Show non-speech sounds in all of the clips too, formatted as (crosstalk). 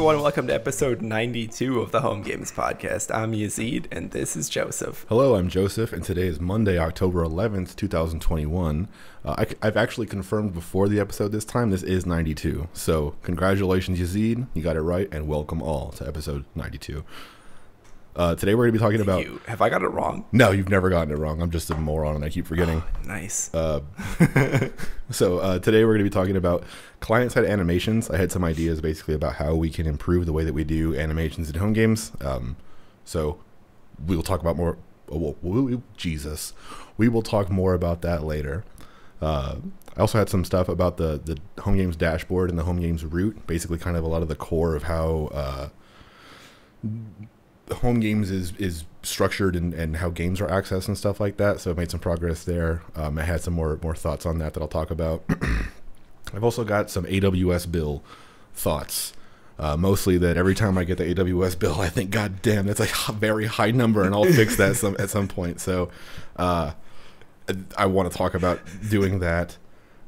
Everyone. Welcome to episode 92 of the Homegames Podcast. I'm Yazeed, and this is Joseph. Hello, I'm Joseph, and today is Monday, October 11th, 2021. Uh, I, have actually confirmed before the episode this time, this is 92. So, congratulations, Yazeed. You got it right, and welcome all to episode 92. Uh, today we're going to be talking about. You. Have I got it wrong? No, you've never gotten it wrong. I'm just a moron and I keep forgetting. Oh, nice. Uh, (laughs) so uh, today we're going to be talking about client side animations. I had some ideas basically about how we can improve the way that we do animations in home games. Um, so we will talk about more. Oh, Jesus, we will talk more about that later. Uh, I also had some stuff about the the home games dashboard and the home games root. Basically, kind of a lot of the core of how uh, home games is is structured and, and how games are accessed and stuff like that. So I made some progress there. Um, I had some more more thoughts on that that I'll talk about. (clears throat) I've also got some AWS bill thoughts. Uh, mostly that every time I get the AWS bill, I think, God damn, that's a very high number, and I'll fix that some, at some point. So, uh, I want to talk about doing that.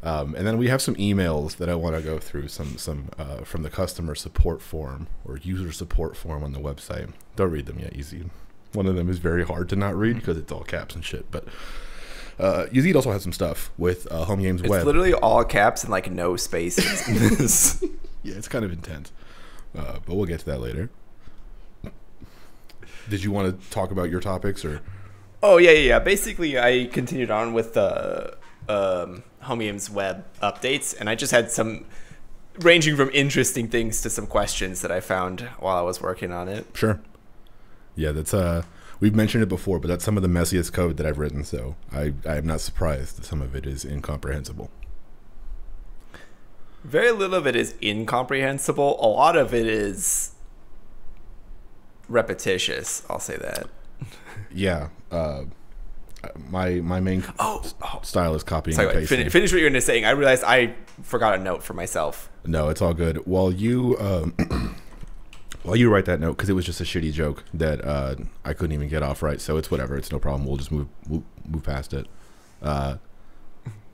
Um, and then we have some emails that I want to go through, some some uh, from the customer support form or user support form on the website. Don't read them yet, easy. One of them is very hard to not read because it's all caps and shit. But uh, Yazeed also has some stuff with uh, Homegames it's Web. It's literally all caps and like no spaces. (laughs) (laughs) yeah, it's kind of intense, uh, but we'll get to that later. Did you want to talk about your topics or? Oh yeah, yeah. yeah. Basically, I continued on with the um, Homegames Web updates, and I just had some ranging from interesting things to some questions that I found while I was working on it. Sure. Yeah, that's uh we've mentioned it before, but that's some of the messiest code that I've written, so I I am not surprised that some of it is incomprehensible. Very little of it is incomprehensible. A lot of it is repetitious. I'll say that. yeah. Uh, my my main oh, oh. style is copying Sorry, and pasting. Finish, finish, what you're going to saying. I realized I forgot a note for myself. No, it's all good. While you um, (clears throat) while you write that note, because it was just a shitty joke that uh, I couldn't even get off right. So it's whatever. It's no problem. We'll just move move, move past it. Uh,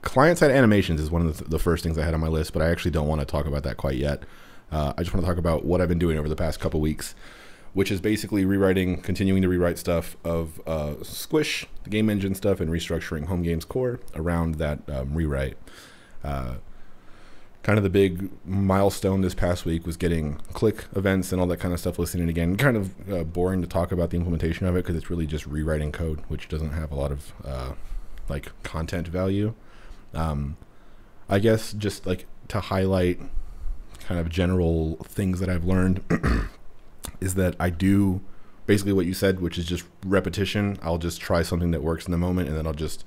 client side animations is one of the, the, first things I had on my list, but I actually don't want to talk about that quite yet. Uh, I just want to talk about what I've been doing over the past couple weeks which is basically rewriting, continuing to rewrite stuff of uh, Squish, the game engine stuff, and restructuring Home Games Core around that um, rewrite. Uh, kind of the big milestone this past week was getting click events and all that kind of stuff listening again. Kind of uh, boring to talk about the implementation of it because it's really just rewriting code, which doesn't have a lot of uh, like content value. Um, I guess just like to highlight kind of general things that I've learned. (clears throat) is that I do basically what you said, which is just repetition. I'll just try something that works in the moment and then I'll just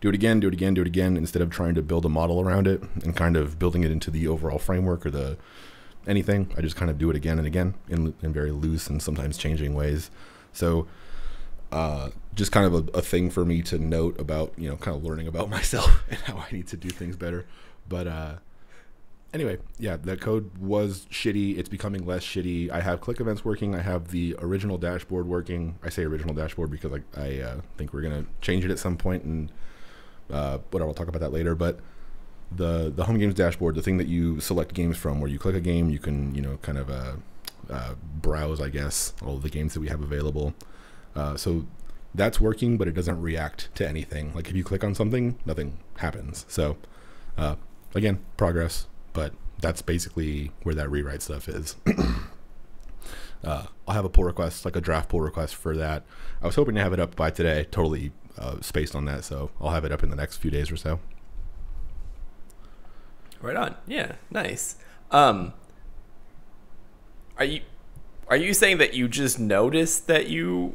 do it again, do it again, do it again instead of trying to build a model around it and kind of building it into the overall framework or the anything. I just kind of do it again and again in, in very loose and sometimes changing ways. So, uh, just kind of a, a thing for me to note about, you know, kind of learning about (laughs) myself and how I need to do things better. But, uh, anyway, yeah, that code was shitty. It's becoming less shitty. I have click events working. I have the original dashboard working. I say original dashboard because I, I uh, think we're gonna change it at some point, and uh, whatever. We'll talk about that later. But the the home games dashboard, the thing that you select games from, where you click a game, you can you know kind of uh, uh browse, I guess, all the games that we have available. Uh, so that's working, but it doesn't react to anything. Like if you click on something, nothing happens. So uh, again, progress but that's basically where that rewrite stuff is. (clears throat) uh, I'll have a pull request, like a draft pull request for that. I was hoping to have it up by today. Totally uh, spaced on that, so I'll have it up in the next few days or so. Right on. Yeah, nice. Um, are you are you saying that you just noticed that you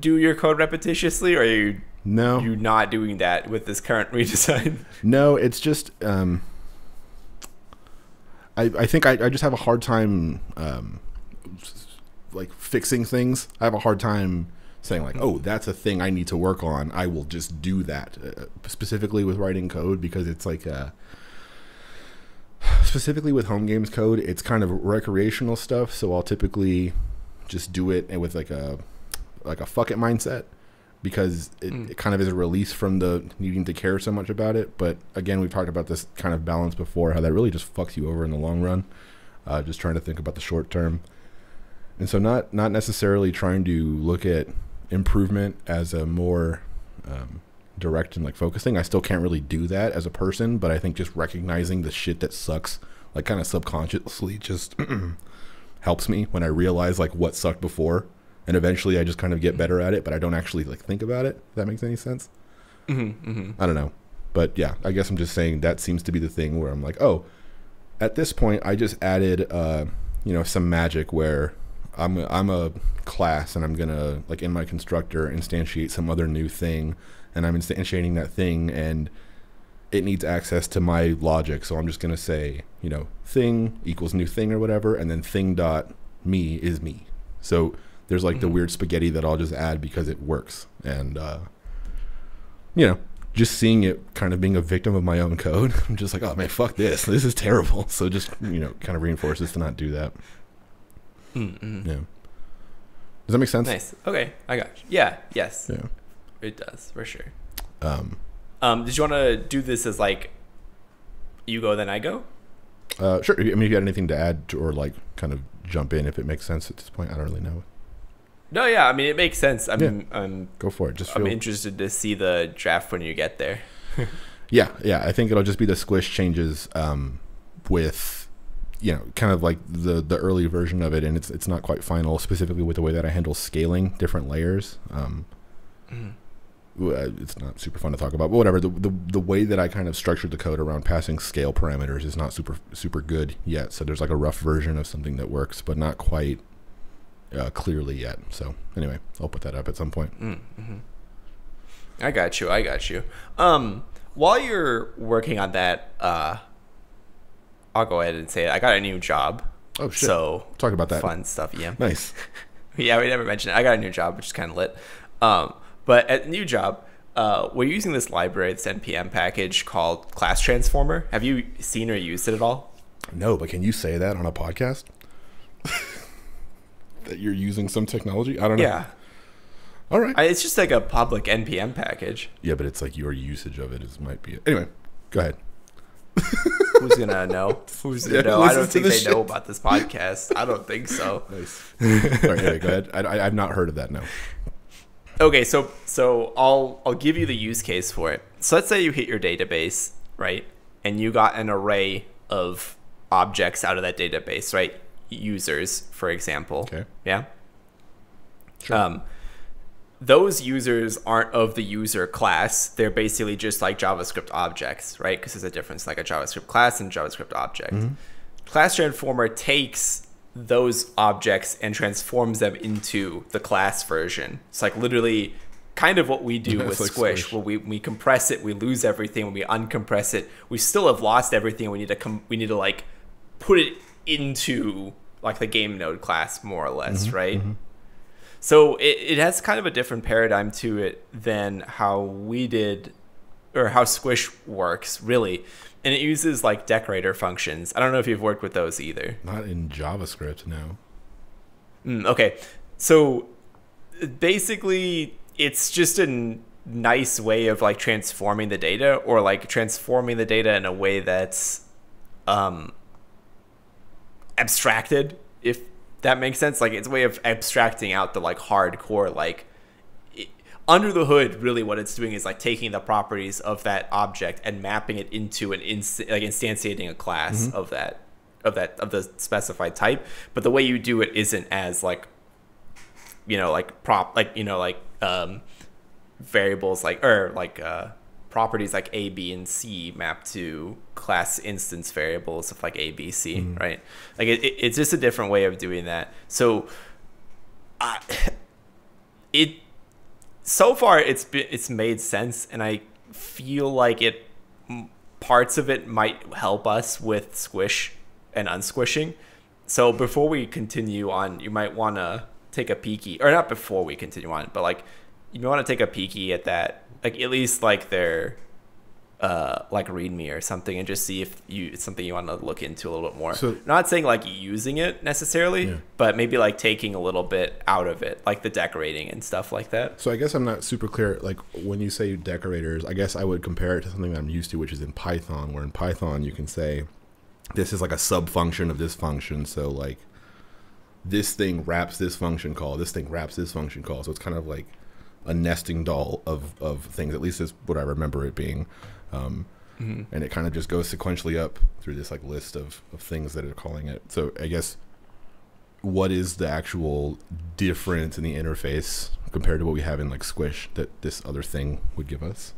do your code repetitiously, or are you no You're not doing that with this current (laughs) redesign? No, it's just um, I, I think I, I just have a hard time um, like fixing things. I have a hard time saying like, oh, that's a thing I need to work on. I will just do that. Uh, specifically with writing code because it's like uh, specifically with home games code, it's kind of recreational stuff. So I'll typically just do it with like a like a fuck it mindset because it, mm. it, kind of is a release from the needing to care so much about it. But again, we've talked about this kind of balance before, how that really just fucks you over in the long run. uh, just trying to think about the short term. And so, not not necessarily trying to look at improvement as a more um, direct and like focusing. I still can't really do that as a person, but I think just recognizing the shit that sucks, like kind of subconsciously, just (clears throat) helps me when I realize like what sucked before, and eventually I just kind of get better at it, but I don't actually like think about it. If that makes any sense. Mm-hmm, mm-hmm. I don't know. But yeah, I guess I'm just saying that seems to be the thing where I'm like, oh, at this point, I just added, uh, you know, some magic where I'm a, I'm a class and I'm gonna like in my constructor instantiate some other new thing, and I'm instantiating that thing and it needs access to my logic. So I'm just gonna say, you know, thing equals new thing or whatever, and then thing dot me is me. So there's like the Mhm. weird spaghetti that I'll just add because it works, and uh, you know, just seeing it kind of being a victim of my own code, (laughs) I'm just like, oh man, fuck this. (laughs) This is terrible. (laughs) So just, you know, kind of reinforces to not do that. Mm-hmm. Yeah. Does that make sense? Nice. Okay, I got you. Yeah. Yes, Yeah. it does for sure. Um, Um, did you want to do this as like you go then I go? uh, sure. I mean, if you had anything to add to, or like kind of jump in if it makes sense at this point, I don't really know. No, yeah. I mean, it makes sense. I'm Yeah. I'm Go for it. Just I'm interested to see the draft when you get there. (laughs) yeah, yeah. I think it'll just be the squish changes um, with, you know, kind of like the the early version of it, and it's it's not quite final specifically with the way that I handle scaling different layers. Um, uh, it's not super fun to talk about, but whatever. The, the the way that I kind of structured the code around passing scale parameters is not super super good yet. So there's like a rough version of something that works, but not quite uh, clearly yet. So anyway, I'll put that up at some point. Mm-hmm. I got you. I got you. Um, while you're working on that, uh, I'll go ahead and say it. I got a new job. Oh shit! So Talk about that. fun stuff. Yeah. (laughs) Nice. (laughs) yeah, we never mentioned it. I got a new job, which is kind of lit. Um, but at new job, uh, we're using this library, this npm package called Class Transformer. Have you seen or used it at all? No, but can you say that on a podcast? (laughs) that you're using some technology? I don't know. Yeah, All right. I, it's just like a public npm package. yeah, but it's like your usage of it is might be. Anyway, go ahead. (laughs) Who's gonna know? Who's gonna Yeah, know? I don't think they know about this podcast. I don't think so. (laughs) Nice. All right, anyway, go ahead. I, I, I've not heard of that. No. Okay, so so I'll I'll give you the use case for it. So let's say you hit your database, right? And you got an array of objects out of that database, right? Users, for example. Okay. Yeah. Sure. Um, those users aren't of the user class. They're basically just like JavaScript objects, right? Because there's a difference, like a JavaScript class and JavaScript object. Mm-hmm. Class Transformer takes those objects and transforms them into the class version. It's like literally kind of what we do Yeah, with like Squish, Squish. where we, we compress it, we lose everything. When we uncompress it, we still have lost everything. We need to com- we need to like put it into like the game node class more or less, Mm-hmm, right? So it, it has kind of a different paradigm to it than how we did or how Squish works, really. And it uses like decorator functions. I don't know if you've worked with those either. Not in JavaScript. No. Mm, okay. So basically, it's just a nice way of like transforming the data or like transforming the data in a way that's um, abstracted, if that makes sense. Like it's a way of abstracting out the like hardcore, like under the hood, really what it's doing is like taking the properties of that object and mapping it into an inst- like instantiating a class of that of that of the specified type. But the way you do it isn't as like you know like prop like you know like um variables like or like uh properties like a b and c map to class instance variables of like a b c mm-hmm. right? Like it, it, it's just a different way of doing that. So I, (laughs) it so far it's been it's made sense and i feel like it parts of it might help us with squish and unsquishing. So before we continue on you might want to take a peeky or not before we continue on but like you may want to take a peeky at that like at least like their uh like readme or something and just see if you it's something you want to look into a little bit more So- not saying like using it necessarily Yeah. but maybe like taking a little bit out of it like the decorating and stuff like that So I guess I'm not super clear. Like when you say decorators, I guess I would compare it to something that I'm used to, which is in Python. Where in Python you can say, this is like a sub function of this function. So like this thing wraps this function call, this thing wraps this function call. So it's kind of like a nesting doll of, of things. At least is what I remember it being. Um, mm-hmm. And it kind of just goes sequentially up through this like list of, of things that are calling it. So I guess what is the actual difference in the interface compared to what we have in like Squish that this other thing would give us?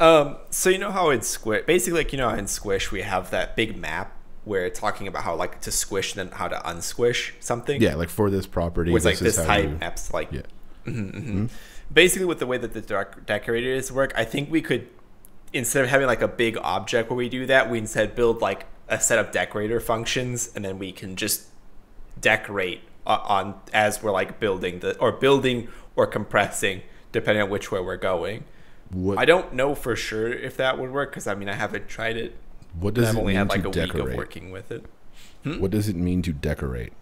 Um, so you know how in Squish, basically, like you know, in Squish we have that big map where it's talking about how like to squish and then how to unsquish something. Yeah, like for this property, it's like this type you, maps like. Yeah. Mm-hmm, mm-hmm. Mm-hmm. Basically, with the way that the dec- decorators work, I think we could instead of having like a big object where we do that, we instead build like a set of decorator functions, and then we can just decorate on as we're like building the or building or compressing depending on which way we're going. What, I don't know for sure if that would work because I mean I haven't tried it. What does I've it only mean had like a decorate? week of working with it. Hmm? What does it mean to decorate?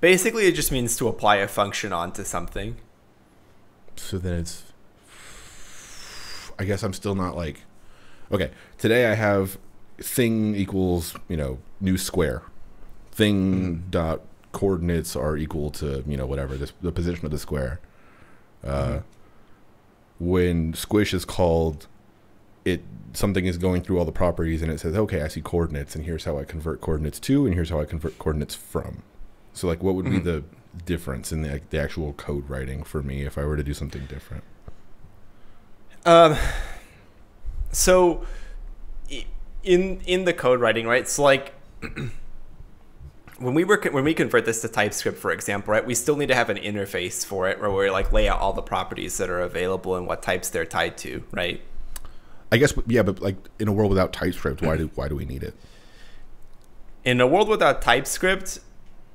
Basically, it just means to apply a function onto something. So then it's. I guess I'm still not like. Okay, today I have thing equals you know new square, thing mm-hmm. dot coordinates are equal to you know whatever this the position of the square. Uh, mm-hmm when squish is called it something is going through all the properties and it says okay i see coordinates and here's how i convert coordinates to and here's how i convert coordinates from so like what would mm-hmm. be the difference in the, the actual code writing for me if i were to do something different um so in in the code writing right so like (clears throat) when we work when we convert this to TypeScript, for example, right, we still need to have an interface for it where we like lay out all the properties that are available and what types they're tied to, right? I guess yeah, but like in a world without TypeScript, why do why do we need it? In a world without TypeScript,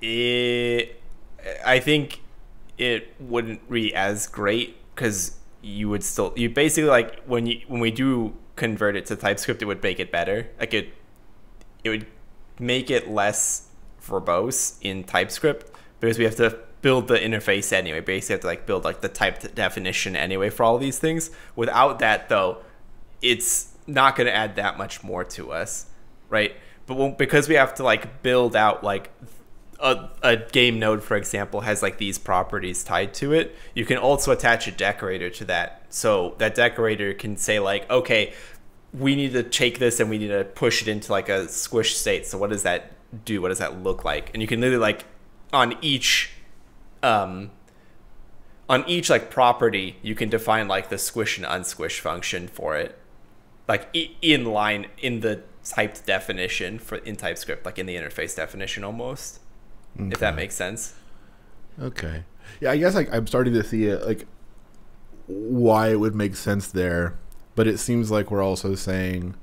it I think it wouldn't be as great because you would still you basically like when you when we do convert it to TypeScript, it would make it better. Like it it would make it less verbose in TypeScript because we have to build the interface anyway. Basically, have to like build like the type definition anyway for all these things. Without that, though, it's not going to add that much more to us, right? But because we have to like build out like a, a game node, for example, has like these properties tied to it. You can also attach a decorator to that, so that decorator can say like, okay, we need to take this and we need to push it into like a squish state. So what does that do? What does that look like? And you can literally like on each um on each like property, you can define like the squish and unsquish function for it. Like in line in the typed definition for in TypeScript, like in the interface definition almost. Okay. If that makes sense. Okay. Yeah, I guess like I'm starting to see it like why it would make sense there, but it seems like we're also saying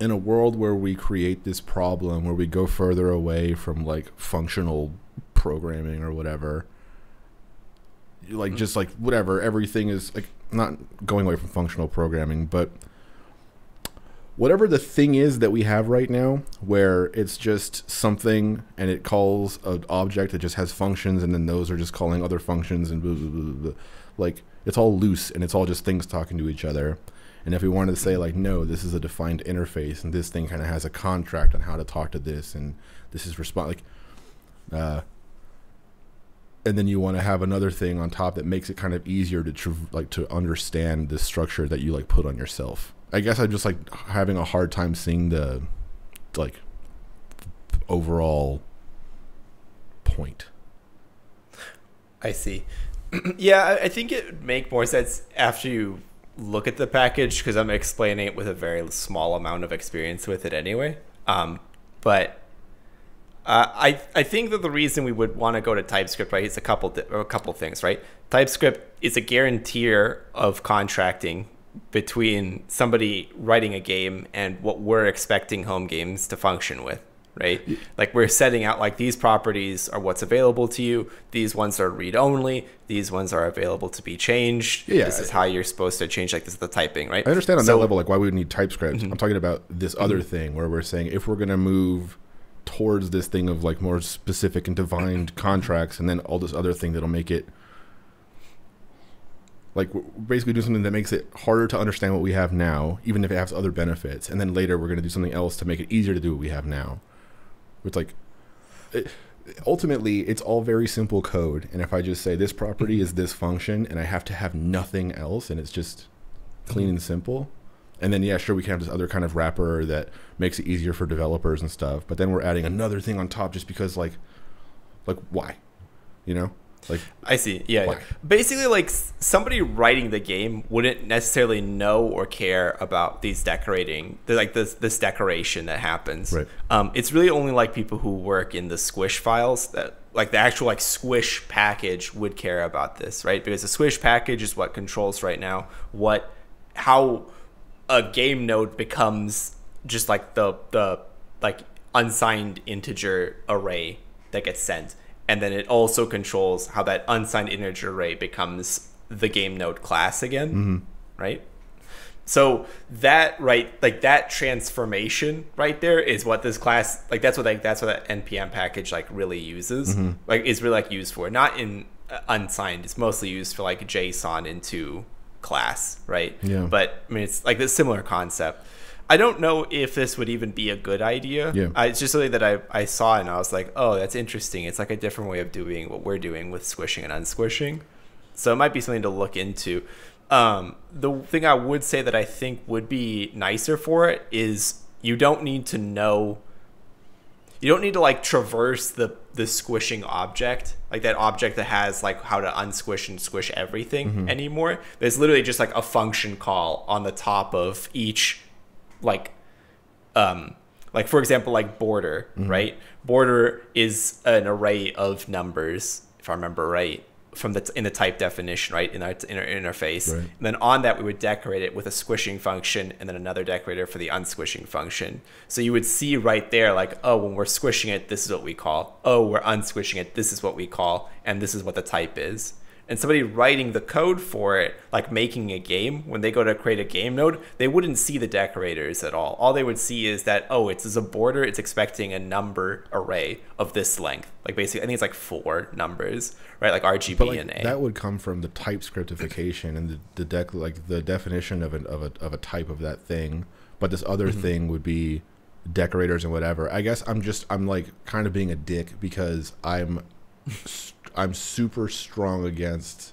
in a world where we create this problem where we go further away from like functional programming or whatever like mm-hmm. just like whatever everything is like not going away from functional programming but whatever the thing is that we have right now where it's just something and it calls an object that just has functions and then those are just calling other functions and blah, blah, blah, like it's all loose and it's all just things talking to each other and if we wanted to say like, no, this is a defined interface, and this thing kind of has a contract on how to talk to this, and this is respond like, uh, and then you want to have another thing on top that makes it kind of easier to like to understand the structure that you like put on yourself. I guess I'm just like having a hard time seeing the like overall point. I see. (clears throat) yeah, I think it would make more sense after you look at the package because I'm explaining it with a very small amount of experience with it anyway. Um, but uh, I I think that the reason we would want to go to TypeScript right is a couple a couple things right. TypeScript is a guarantor of contracting between somebody writing a game and what we're expecting home games to function with right? Like we're setting out like these properties are what's available to you. These ones are read only. These ones are available to be changed. Yeah, this is how you're supposed to change. Like this is the typing, right? I understand on so, that level, like why we would need TypeScript. Mm-hmm. I'm talking about this other mm-hmm. thing where we're saying if we're gonna move towards this thing of like more specific and defined (clears throat) contracts, and then all this other thing that'll make it like basically doing something that makes it harder to understand what we have now, even if it has other benefits, and then later we're going to do something else to make it easier to do what we have now. It's like it, ultimately it's all very simple code, and if I just say this property is this function, and I have to have nothing else, and it's just clean and simple, and then yeah, sure we can have this other kind of wrapper that makes it easier for developers and stuff, but then we're adding another thing on top just because like like why, you know? Like I see. Yeah, yeah. Basically, like somebody writing the game wouldn't necessarily know or care about these decorating, the, like this this decoration that happens. Right. Um, it's really only like people who work in the Squish files that, like the actual like Squish package, would care about this, right? Because the Squish package is what controls right now what how a game node becomes just like the the like unsigned integer array that gets sent and then it also controls how that unsigned integer array becomes the game node class again right? So that right like that transformation right there is what this class like that's what like that's what that npm package like really uses like is really like used for. Not in uh, unsigned it's mostly used for like json into class right? Yeah. but i mean it's like this similar concept i don't know if this would even be a good idea Yeah. I, it's just something that I, I saw and i was like oh that's interesting it's like a different way of doing what we're doing with squishing and unsquishing so it might be something to look into. Um, the thing I would say that I think would be nicer for it is you don't need to know. You don't need to like traverse the the squishing object, like that object that has like how to unsquish and squish everything anymore. There's literally just like a function call on the top of each like um like for example like border right? Border is an array of numbers if i remember right from the in the type definition right? In our, in our interface. Right. and then on that we would decorate it with a squishing function and then another decorator for the unsquishing function. So you would see right there like oh when we're squishing it this is what we call. Oh we're unsquishing it this is what we call. And this is what the type is and somebody writing the code for it, like making a game, when they go to create a game node, they wouldn't see the decorators at all. All they would see is that, oh, it's as a border, it's expecting a number array of this length. Like basically, I think it's like four numbers, right? Like RGB But like, and A. that would come from the type scriptification and the, the dec like the definition of, an, of a of a type of that thing. But this other Mm-hmm. thing would be decorators and whatever. I guess I'm just I'm like kind of being a dick because I'm I'm super strong against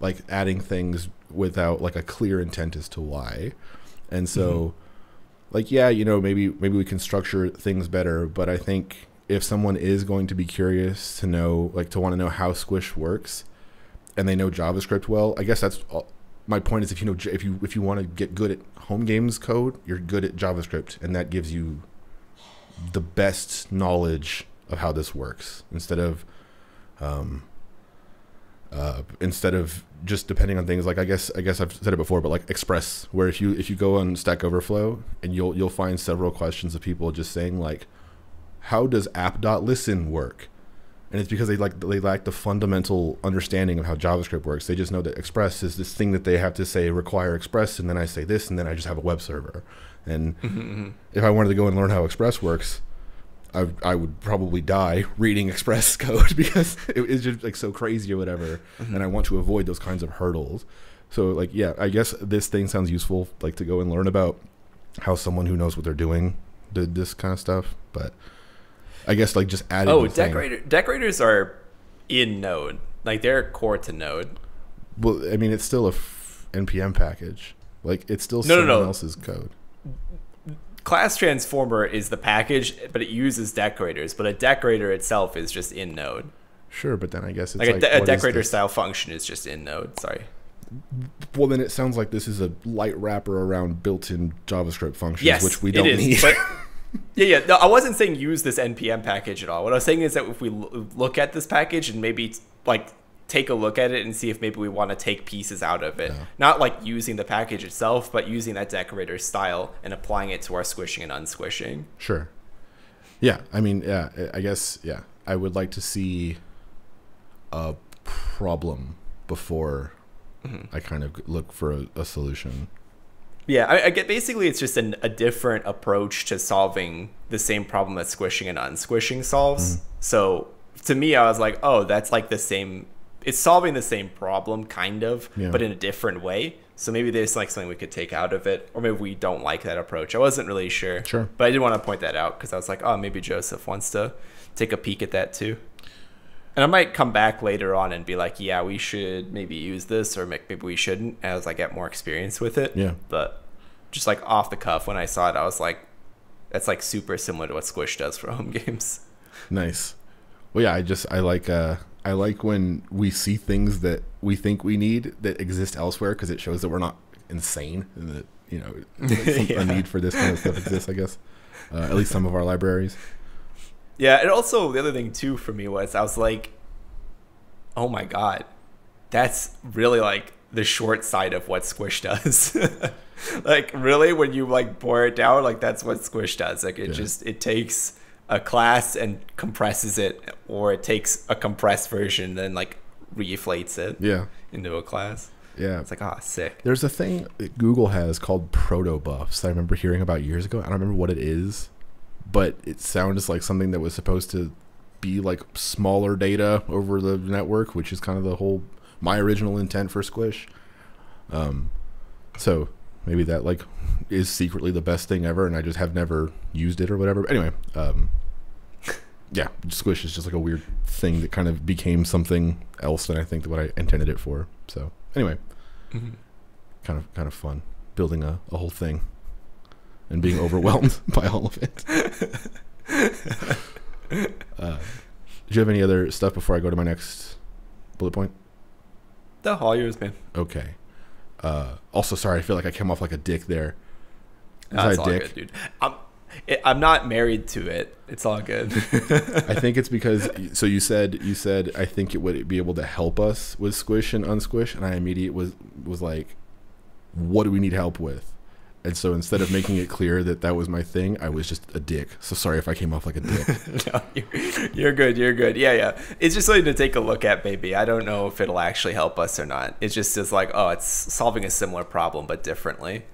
like adding things without like a clear intent as to why. And so mm-hmm. like yeah, you know, maybe maybe we can structure things better, but I think if someone is going to be curious to know like to want to know how squish works and they know JavaScript well, I guess that's all, my point is if you know if you if you want to get good at home games code, you're good at JavaScript and that gives you the best knowledge of how this works instead of um uh, instead of just depending on things like I guess I guess I've said it before, but like Express, where if you if you go on Stack Overflow and you'll you'll find several questions of people just saying like, how does app.listen work? And it's because they like they lack the fundamental understanding of how JavaScript works. They just know that Express is this thing that they have to say require Express, and then I say this, and then I just have a web server. And if I wanted to go and learn how Express works, I, I would probably die (laughs) reading Express (laughs) code because it is just like so crazy or whatever, mm-hmm. and I want to avoid those kinds of hurdles. So like yeah, I guess this thing sounds useful, like to go and learn about how someone who knows what they're doing did this kind of stuff. But I guess like just adding. oh, the thing- decorators are in Node, like they're core to Node. Well, I mean, it's still a f- npm package. Like it's still No, no, someone no. else's code. Class transformer is the package, but it uses decorators. But a decorator itself is just in Node. Sure, but then I guess it's Like, like, a, de- a decorator style function is just in Node. Sorry. Well, then it sounds like this is a light wrapper around built-in JavaScript functions, Yes, which we don't is, need. But (laughs) yeah, yeah. No, I wasn't saying use this npm package at all. What I was saying is that if we l- look at this package and maybe like take a look at it and see if maybe we want to take pieces out of it, Yeah. not like using the package itself, but using that decorator style and applying it to our squishing and unsquishing. Sure. Yeah, I mean, yeah, I guess, yeah, I would like to see a problem before Mm-hmm. I kind of look for a, a solution. Yeah, I, I get basically it's just an, a different approach to solving the same problem that squishing and unsquishing solves. So to me, I was like, oh, that's like the same it's solving the same problem kind of, Yeah. but in a different way. So maybe there's like something we could take out of it, or maybe we don't like that approach. I wasn't really sure. Sure. But I did want to point that out because I was like, oh, maybe Joseph wants to take a peek at that too. And I might come back later on and be like, yeah, we should maybe use this, or maybe we shouldn't as I get more experience with it. Yeah. But just like off the cuff, when I saw it, I was like, that's like super similar to what Squish does for home (laughs) games. Nice. Well, yeah, I just I like uh I like when we see things that we think we need that exist elsewhere because it shows that we're not insane and that you know (laughs) some- Yeah. a need for this kind of stuff exists. I guess uh, at least some of our libraries. Yeah, and also the other thing too for me was I was like, oh my god, that's really like the short side of what Squish does. (laughs) like really, when you like boil it down, like that's what Squish does. Like it Yeah. just it takes a class and compresses it, or it takes a compressed version and then like reflates it Yeah, into a class. yeah. It's like ah sick. There's a thing that Google has called protobufs. I remember hearing about years ago. I don't remember what it is, but it sounds like something that was supposed to be like smaller data over the network, which is kind of the whole my original intent for Squish. Um, so maybe that like is secretly the best thing ever, and I just have never used it or whatever. But anyway, um, yeah, Squish is just like a weird thing that kind of became something else than I think what I intended it for. So anyway Mhm. kind of kind of fun building a, a whole thing and being overwhelmed (laughs) by all of it (laughs) uh, do you have any other stuff before i go to my next bullet point The all yours, man. okay uh, also sorry i feel like i came off like a dick there Was I That's a all dick? good, dude. I'm it, I'm not married to it. It's all good. (laughs) i think it's because so you said you said i think it would be able to help us with squish and unsquish and i immediately was was like what do we need help with and so instead of making it clear that that was my thing i was just a dick so sorry if i came off like a dick (laughs) no, you're, you're good. You're good. Yeah, yeah. It's just something to take a look at, baby. I don't know if it'll actually help us or not. It's just is like, oh, it's solving a similar problem but differently.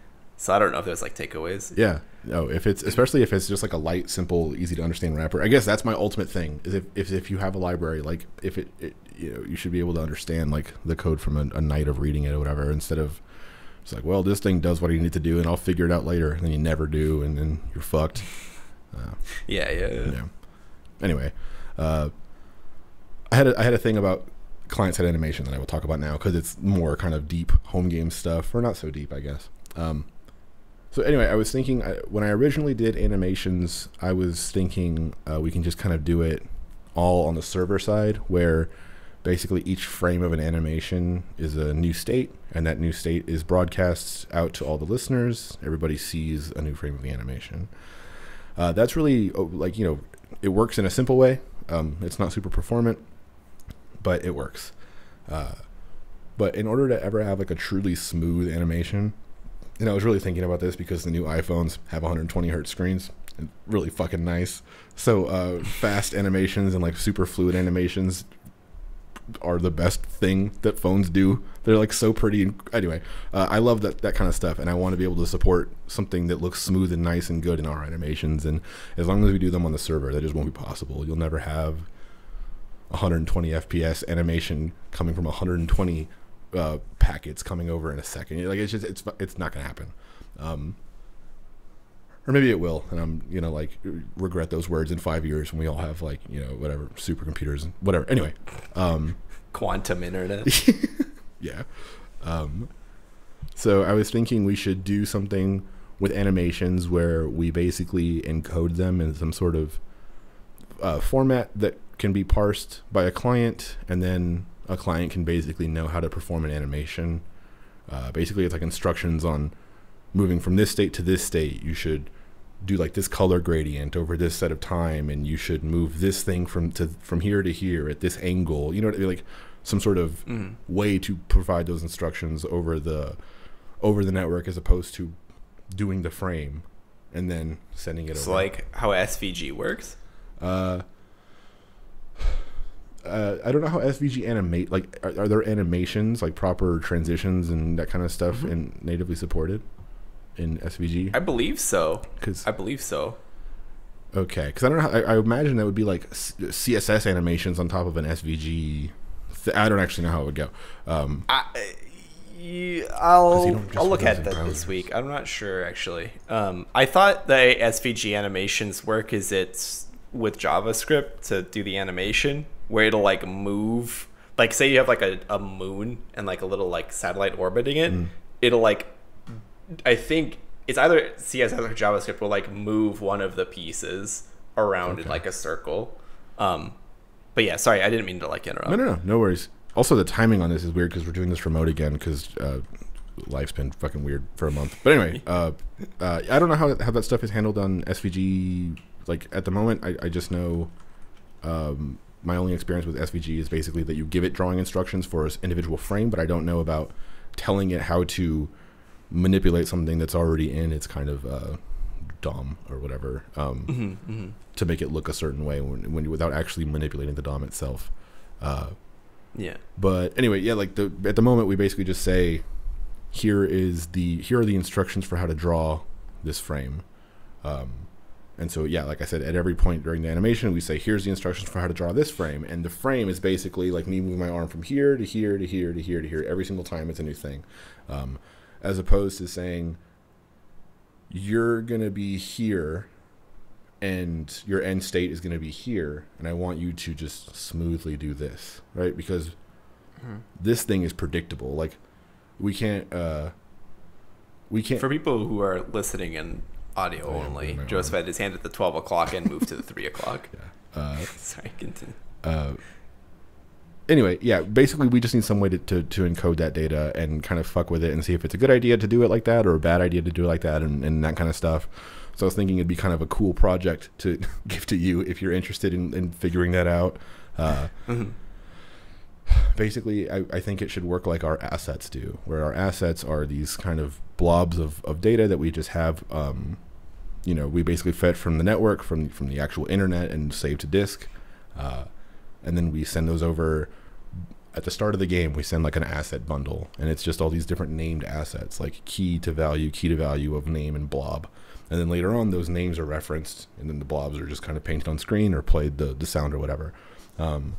So I don't know if there's like takeaways. Yeah. No, if it's especially if it's just like a light, simple, easy to understand wrapper. I guess that's my ultimate thing. Is if if, if you have a library, like if it, it you know you should be able to understand like the code from a, a night of reading it or whatever instead of it's like well this thing does what you need to do and I'll figure it out later and then you never do and then you're fucked. Uh, Yeah, yeah, yeah. yeah. Anyway, uh, I had a, I had a thing about client side animation that I will talk about now because it's more kind of deep home game stuff, or not so deep, I guess. Um, so anyway, I was thinking I, when I originally did animations, I was thinking uh, we can just kind of do it all on the server side, where basically each frame of an animation is a new state, and that new state is broadcast out to all the listeners. Everybody sees a new frame of the animation. Uh, that's really oh, like you know, it works in a simple way. Um, it's not super performant, but it works. Uh, but in order to ever have like a truly smooth animation, and I was really thinking about this because the new iPhones have 120 hertz screens, really fucking nice. So uh, fast animations and like super fluid animations are the best thing that phones do. They're like so pretty. And, anyway, uh, I love that that kind of stuff, and I want to be able to support something that looks smooth and nice and good in our animations. And as long as we do them on the server, that just won't be possible. You'll never have 120 FPS animation coming from 120 uh, packets coming over in a second. Like it's just it's it's not gonna happen. Um, or maybe it will, and I'm you know like regret those words in five years when we all have like you know whatever supercomputers and whatever. Anyway, um, (laughs) Quantum internet. (laughs) yeah. Um, so I was thinking we should do something with animations where we basically encode them in some sort of uh, format that can be parsed by a client, and then a client can basically know how to perform an animation. Uh, basically, it's like instructions on moving from this state to this state. You should do like this color gradient over this set of time, and you should move this thing from to from here to here at this angle. You know, what I mean? like some sort of Mm. way to provide those instructions over the over the network as opposed to doing the frame and then sending it It's over. like how SVG works. uh, uh, I don't know how SVG animate like are, are there animations like proper transitions and that kind of stuff Mhm. in natively supported in SVG I believe so. because I believe so. okay because I don't know how, I, I imagine that would be like C- CSS animations on top of an SVG th- I don't actually know how it would go. Um, I, you- I'll you don't just I'll look at that in this week. I'm not sure actually. Um, I thought the SVG animations work is it's with JavaScript to do the animation where it'll like move. Like say you have like a, a moon and like a little like satellite orbiting it, Mm. it'll like I think it's either CSS or JavaScript will like move one of the pieces around in like a circle. Um, but yeah, sorry, I didn't mean to like interrupt. no, no, no, no worries. Also, the timing on this is weird because we're doing this remote again because uh, life's been fucking weird for a month. But anyway, (laughs) uh, uh, I don't know how how that stuff is handled on SVG. Like at the moment, I, I just know um, my only experience with SVG is basically that you give it drawing instructions for an individual frame, but I don't know about telling it how to manipulate something that's already in its kind of uh, DOM or whatever um, Mhm, mhm. to make it look a certain way when, when without actually manipulating the DOM itself. Uh, Yeah. but anyway, yeah, like the at the moment we basically just say, here is the here are the instructions for how to draw this frame. Um, and so yeah, like I said, at every point during the animation, we say here's the instructions for how to draw this frame, and the frame is basically like me moving my arm from here to here to here to here to here every single time it's a new thing, um, as opposed to saying you're gonna be here and your end state is going to be here and i want you to just smoothly do this right? Because this thing is predictable. Like we can't uh we can't For people who are listening in audio Oh, yeah, only, Joseph had his hand at the 12 o'clock and moved to the 3 o'clock. (laughs) (laughs) uh, Sorry, continue. uh anyway yeah basically we just need some way to, to, to encode that data and kind of fuck with it and see if it's a good idea to do it like that or a bad idea to do it like that and, and that kind of stuff so i was thinking it'd be kind of a cool project to (laughs) give to you if you're interested in, in figuring that out uh, Mhm. basically I, I think it should work like our assets do where our assets are these kind of blobs of, of data that we just have um, you know we basically fed from the network from from the actual internet and save to disk uh, and then we send those over at the start of the game we send like an asset bundle and it's just all these different named assets like key to value key to value of name and blob and then later on those names are referenced and then the blobs are just kind of painted on screen or played the, the sound or whatever um,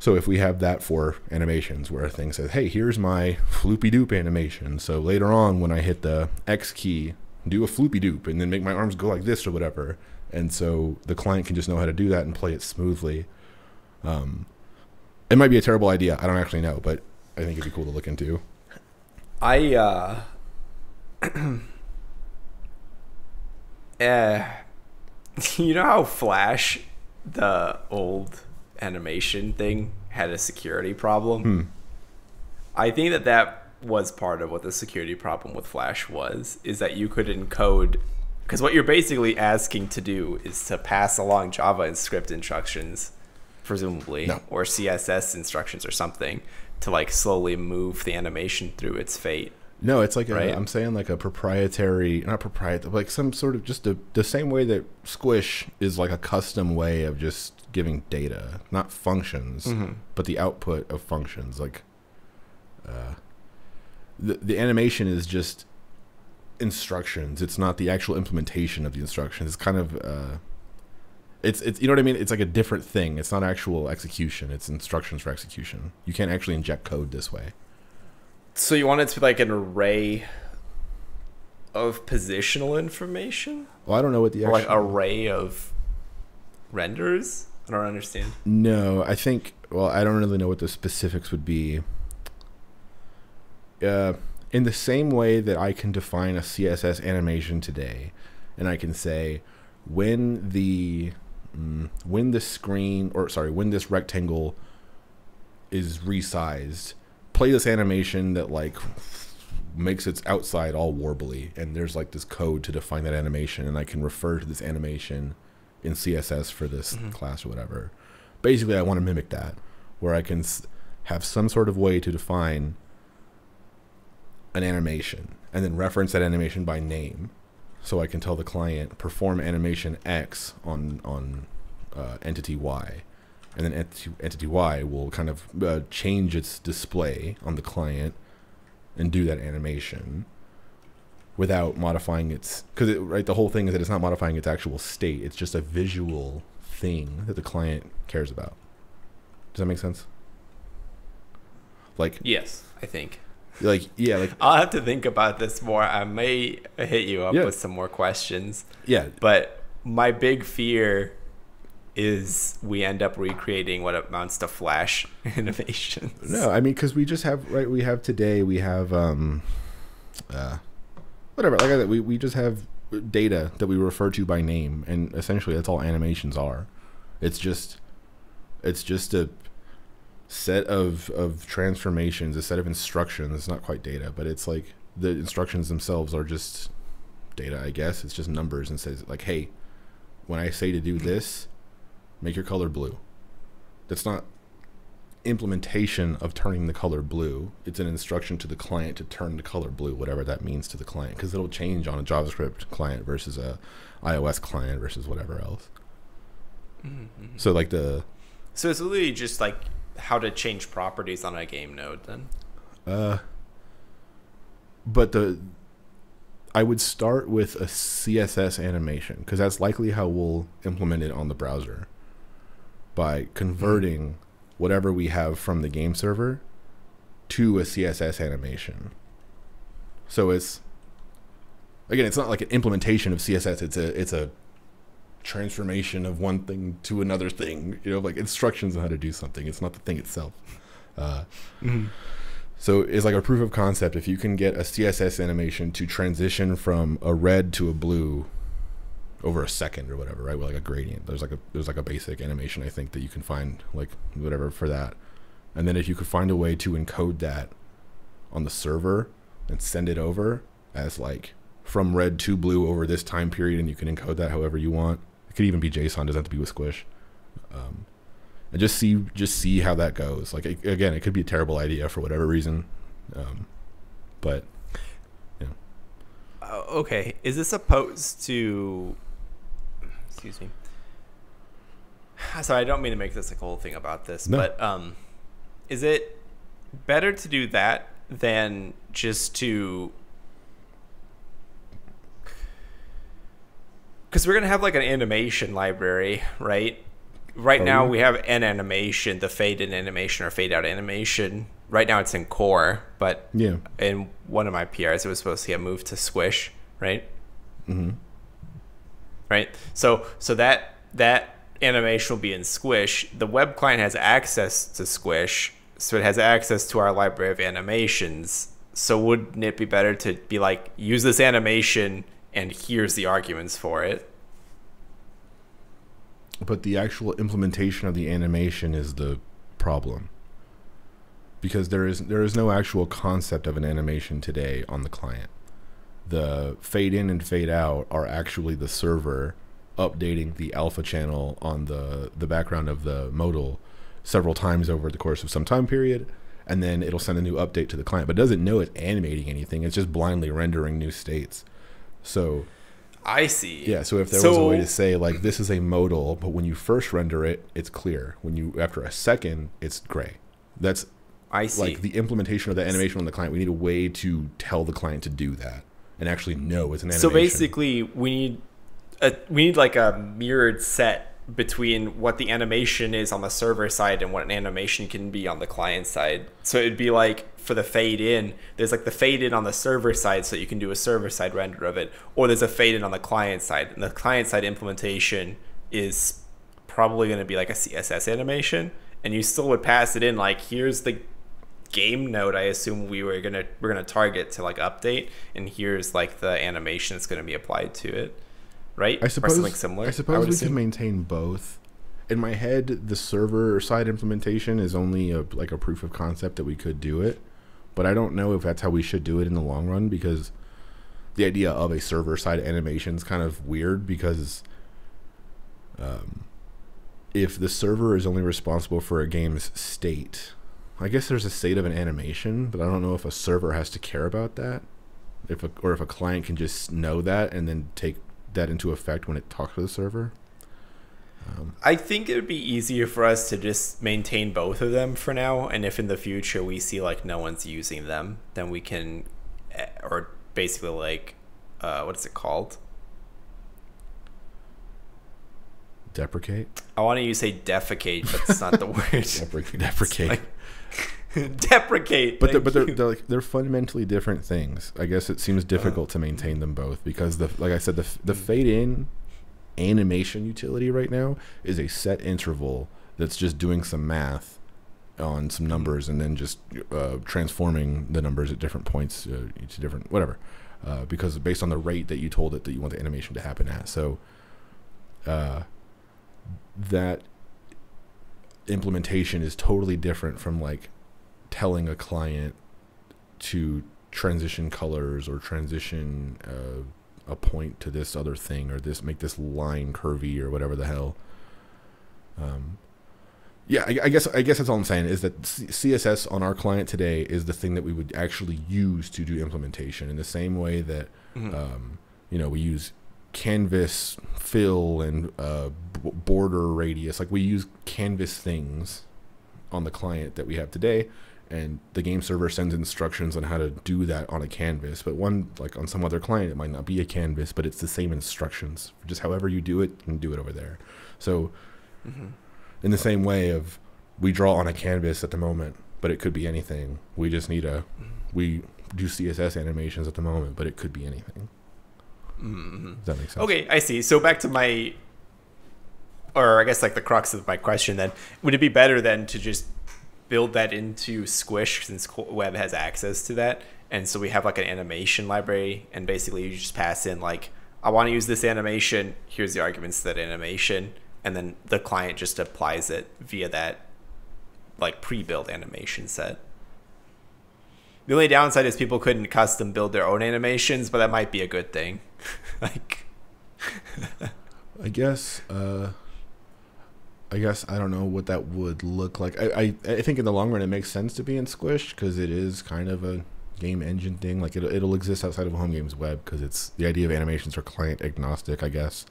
so if we have that for animations where a thing says, hey, here's my floopy doop animation. So later on when I hit the X key, do a floopy doop and then make my arms go like this or whatever. And so the client can just know how to do that and play it smoothly. Um, it might be a terrible idea. I don't actually know, but I think it'd be cool to look into. I, uh, (clears throat) eh, (laughs) you know how Flash, the old animation thing, had a security problem? Hmm. I think that that was part of what the security problem with Flash was, is that you could encode, because what you're basically asking to do is to pass along Java and script instructions, presumably, No. or CSS instructions or something, to like slowly move the animation through its fate. No, it's like Right. I'm saying like a proprietary, not proprietary, like some sort of just a, the same way that Squish is like a custom way of just giving data, not functions, but the output of functions. Like, uh, the the animation is just instructions. It's not the actual implementation of the instructions. It's kind of, uh, it's it's you know what I mean. It's like a different thing. It's not actual execution. It's instructions for execution. You can't actually inject code this way. So you want it to be like an array of positional information? Well, I don't know what the Or like array of renders? I don't understand. No, I think. Well, I don't really know what the specifics would be. Uh, in the same way that I can define a CSS animation today, and I can say when the mm, when the screen or sorry when this rectangle is resized, play this animation that like makes its outside all warbly, and there's like this code to define that animation, and I can refer to this animation in CSS for this class or whatever. Basically, I want to mimic that, where I can s- have some sort of way to define an animation and then reference that animation by name, so I can tell the client perform animation X on on uh, entity Y, and then entity, Y will kind of uh, change its display on the client and do that animation without modifying its because it, right the whole thing is that it's not modifying its actual state. It's just a visual thing that the client cares about. Does that make sense? Like Yes, I think. Like yeah, like I'll have to think about this more. I may hit you up Yeah. with some more questions. yeah, But my big fear is we end up recreating what amounts to Flash (laughs) innovations. No, I mean because we just have right. We have today. We have um, uh, whatever. Like I said, we we just have data that we refer to by name, and essentially that's all animations are. It's just, it's just a set of of transformations, a set of instructions. It's not quite data, but it's like the instructions themselves are just data. I guess it's just numbers and says like, hey, when I say to do this, make your color blue. That's not implementation of turning the color blue. It's an instruction to the client to turn the color blue, whatever that means to the client, because it'll change on a JavaScript client versus a iOS client versus whatever else. Mhm. So like the So it's literally just like how to change properties on a game node then. uh, but the I would start with a CSS animation because that's likely how we'll implement it on the browser by converting whatever we have from the game server to a CSS animation. So it's again, it's not like an implementation of CSS. It's a it's a transformation of one thing to another thing. You know, like instructions on how to do something. It's not the thing itself. Uh, so it's like a proof of concept. If you can get a CSS animation to transition from a red to a blue over a second or whatever, right? With like a gradient. There's like a there's like a basic animation I think that you can find like whatever for that. And then if you could find a way to encode that on the server and send it over as like from red to blue over this time period and you can encode that however you want. It could even be JSON, doesn't have to be with Squish. Um, and just see just see how that goes. Like a- again, it could be a terrible idea for whatever reason, um, but Uh, okay, is this opposed to? Excuse me. (sighs) Sorry, I don't mean to make this like a whole thing about this, No. but um, is it better to do that than just to? Because we're gonna have like an animation library, right? Right Are now we? we have an animation, the fade in animation or fade out animation. Right now it's in core, but yeah, in one of my PRs, it was supposed to get moved to Squish, right? Mm-hmm. Right. So so that that animation will be in Squish. The web client has access to Squish, so it has access to our library of animations. So wouldn't it be better to be like use this animation and here's the arguments for it? but the actual implementation of the animation is the problem because there is there is no actual concept of an animation today on the client. The fade in and fade out are actually the server updating the alpha channel on the the background of the modal several times over the course of some time period and then it'll send a new update to the client but it doesn't know it's animating anything it's just blindly rendering new states so I see. yeah, so if there was a way to say like this is a modal, but when you first render it, it's clear. When you after a second, it's gray. That's I see. like the implementation of the animation on the client. We need a way to tell the client to do that and actually know it's an animation. So basically, we need a we need like a mirrored set between what the animation is on the server side and what an animation can be on the client side. So it'd be like for the fade in, there's like the fade in on the server side, so you can do a server side render of it, or there's a fade in on the client side, and the client side implementation is probably going to be like a CSS animation, and you still would pass it in like here's the game node I assume we were gonna we're gonna target to like update, and here's like the animation that's gonna be applied to it, right? I suppose or something similar. I suppose would we assume. can maintain both. In my head, the server side implementation is only a like a proof of concept that we could do it, but I don't know if that's how we should do it in the long run because the idea of a server side animation is kind of weird because um, if the server is only responsible for a game's state, I guess there's a state of an animation, but I don't know if a server has to care about that, if a, or if a client can just know that and then take that into effect when it talks to the server. Um, I think it would be easier for us to just maintain both of them for now, and if in the future we see like no one's using them, then we can, eh, or basically like, uh, what is it called? deprecate, I want to use say defecate, but it's not the (laughs) word. deprecate, deprecate. like- (laughs) Deprecate. but they're, but they're, they're like they're fundamentally different things. I guess it seems difficult to maintain them both because the like I said the the fade in animation utility right now is a set interval that's just doing some math on some numbers and then just uh, transforming the numbers at different points uh, to different whatever uh, because based on the rate that you told it that you want the animation to happen at so uh, that implementation is totally different from like telling a client to transition colors or transition uh, a point to this other thing or this make this line curvy or whatever the hell. Um, yeah, I, I guess I guess that's all I'm saying is that C- CSS on our client today is the thing that we would actually use to do implementation in the same way that Mhm. um, you know we use canvas fill and uh, b- border radius like we use canvas things on the client that we have today and the game server sends instructions on how to do that on a canvas but one like on some other client it might not be a canvas but it's the same instructions just however you do it you can do it over there so Mhm. in the same way of we draw on a canvas at the moment but it could be anything we just need a we do css animations at the moment but it could be anything Mhm. does that make sense Okay, I see. So back to my, or I guess like the crux of my question then, would it be better then to just build that into Squish since Web has access to that, and so we have like an animation library, and basically you just pass in like, I want to use this animation. Here's the arguments to that animation, and then the client just applies it via that like pre-built animation set. The only downside is people couldn't custom build their own animations, but that might be a good thing. (laughs) like (laughs) I guess. Uh, I guess I don't know what that would look like. I, I, I think in the long run it makes sense to be in Squish because it is kind of a game engine thing. Like it'll, it'll exist outside of Homegames web because it's the idea of animations are client agnostic. I guess.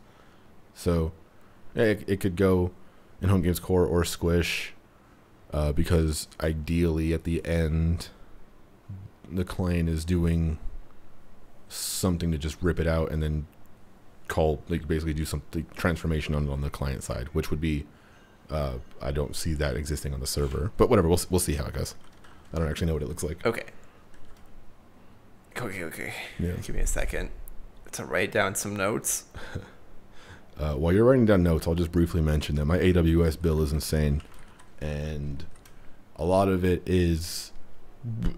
So, it, it could go in Homegames core or Squish, uh, because ideally at the end, the client is doing something to just rip it out and then call like basically do something transformation on on the client side, which would be uh, I don't see that existing on the server, but whatever. We'll we'll see how it goes. I don't actually know what it looks like. Okay. Okay, okay. Yeah. Give me a second to write down some notes. (laughs) Uh, while you're writing down notes, I'll just briefly mention that my AWS bill is insane, and a lot of it is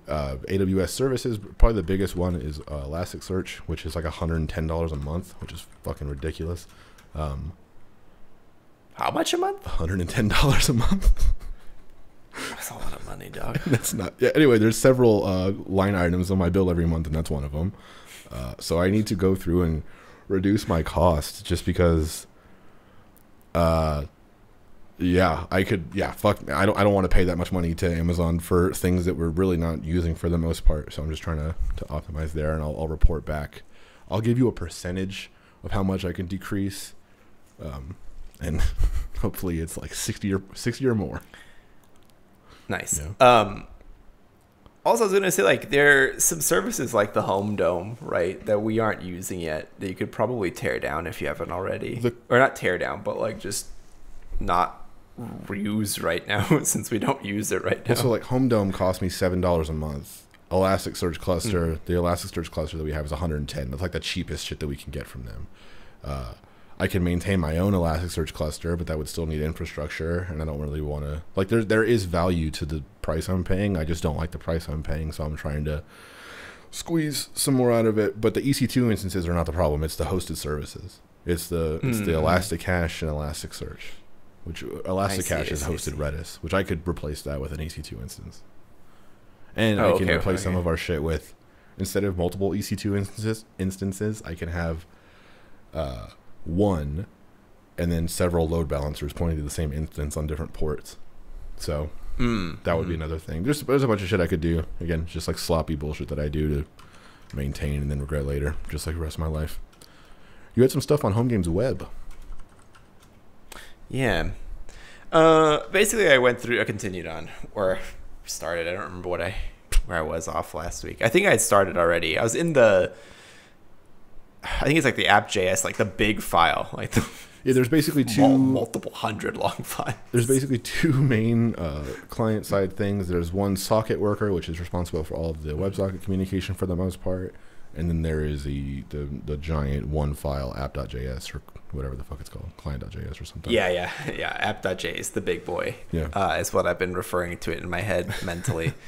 uh, AWS services. Probably the biggest one is uh, Elasticsearch, which is like $110 a month, which is fucking ridiculous. Um, How much a month? $110 (laughs) a month. That's a lot of money, dog. (laughs) that's not. Yeah. Anyway, there's several uh, line items on my bill every month, and that's one of them. Uh, so I need to go through and reduce my cost just because. Uh, yeah, I could. Yeah, fuck. I don't. I don't want to pay that much money to Amazon for things that we're really not using for the most part. So I'm just trying to to optimize there, and I'll, I'll report back. I'll give you a percentage of how much I can decrease, um, and (laughs) hopefully it's like sixty or sixty or more. Nice. Yeah. Um, also, I was gonna say like there are some services like the Home Dome, right, that we aren't using yet that you could probably tear down if you haven't already, The- or not tear down, but like just not reuse right now (laughs) since we don't use it right now. So like Home Dome cost me seven dollars a month. Elasticsearch cluster, the Elasticsearch cluster that we have is 110. That's like the cheapest shit that we can get from them. Uh, I can maintain my own Elasticsearch cluster, but that would still need infrastructure, and I don't really want to. Like, there there is value to the price I'm paying. I just don't like the price I'm paying, so I'm trying to squeeze some more out of it. But the EC2 instances are not the problem. It's the hosted services. It's the it's the Mm. Elasticache and Elasticsearch, which Elasticache Cache is hosted. Redis, which I could replace that with an EC2 instance. And Oh, I can okay, replace some of our shit with instead of multiple EC2 instances instances, I can have uh, one and then several load balancers pointing to the same instance on different ports. So Mm, that would be mm. another thing. There's there's a bunch of shit I could do. Again, just like sloppy bullshit that I do to maintain and then regret later, just like the rest of my life. You had some stuff on Homegames Web. Yeah. Uh, basically, I went through. I continued on or started. I don't remember what I where I was off last week. I think I had started already. I was in the. I think it's like the app.js, like the big file, like the Yeah, there's basically two multiple hundred long files. there's basically two main uh, client side things. There's one socket worker, which is responsible for all of the WebSocket communication for the most part, and then there is the the, the giant one file app.js or whatever the fuck it's called, client.js or something. Yeah, yeah, (laughs) yeah. App.js, the big boy. Yeah. uh, is what I've been referring to it in my head mentally. (laughs)